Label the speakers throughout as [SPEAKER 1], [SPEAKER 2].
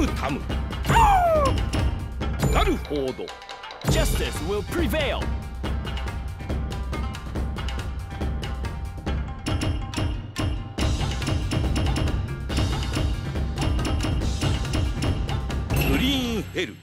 [SPEAKER 1] ムタムガルフォード
[SPEAKER 2] Justice will prevail.
[SPEAKER 1] グリーンヘル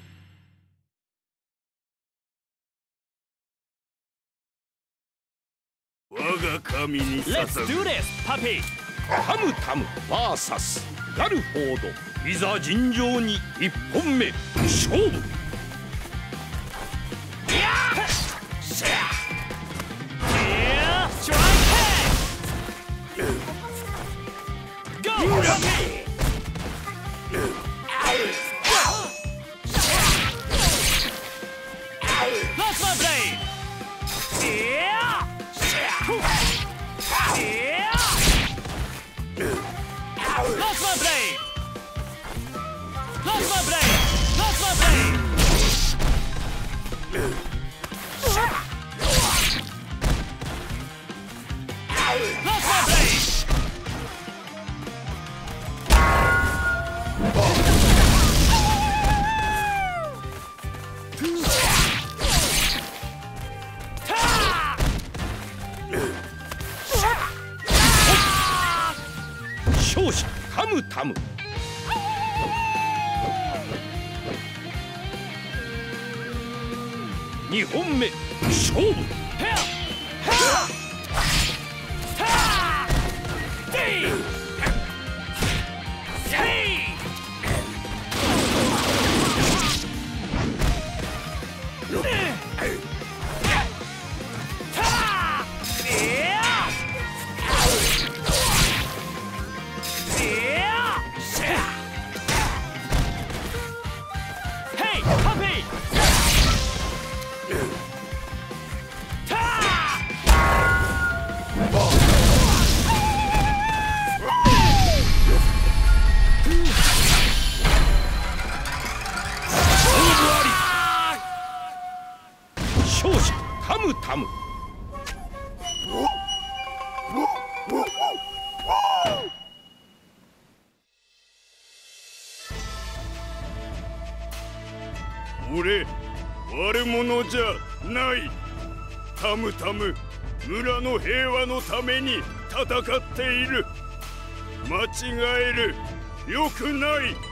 [SPEAKER 3] 我が神に
[SPEAKER 2] Let's
[SPEAKER 3] 捧
[SPEAKER 2] do
[SPEAKER 3] ぐ
[SPEAKER 2] this, puppy.
[SPEAKER 1] タムタム VS ガルフォードいざ尋常に一本目勝負.
[SPEAKER 2] Go. Plasma blade! Plasma blade! Plasma blade!
[SPEAKER 1] Shoshi, Tamu Tamu. 2本目勝負。タムタム。
[SPEAKER 3] 俺悪者じゃない。タムタム村の平和のために戦っている。間違える。よくない。